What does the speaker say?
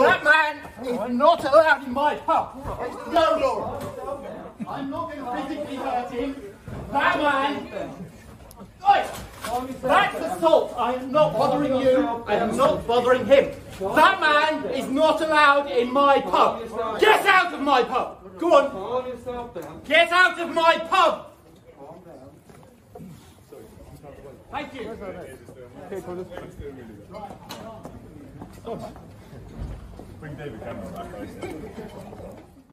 That man is not allowed in my pub. No, Laura. I'm not going to physically hurt him. That man. Oi! That's assault. I am not bothering you. I am not bothering him. That man is not allowed in my pub. Get out of my pub. Go on. Calm yourself down. Get out of my pub. Thank you. Bring David Cameron back.